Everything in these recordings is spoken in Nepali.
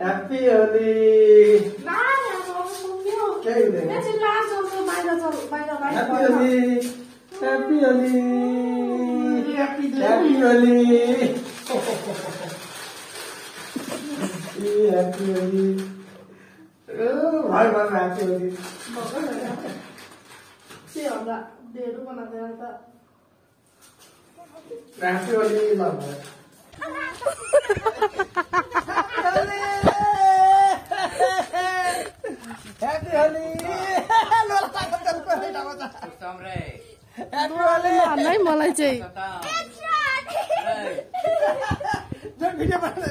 ह्याप्पी होली केही हुँदैन happy Holi happy Holi happy Holi ए नै मलाई चाहिँ। जो भिडियो बनाउँदै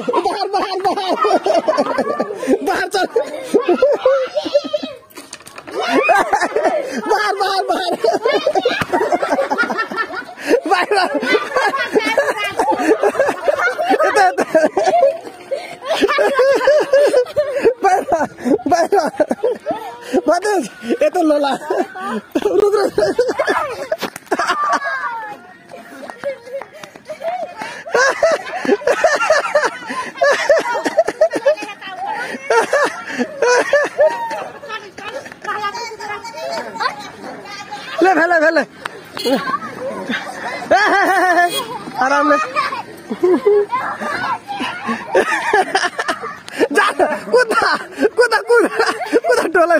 Vai, vai. Vai lá, vai lá. Vai lá. vai. lá. ফেলে ফেলে ফেলে। আরামে কোথা কোথা কোথা কোথা ডলার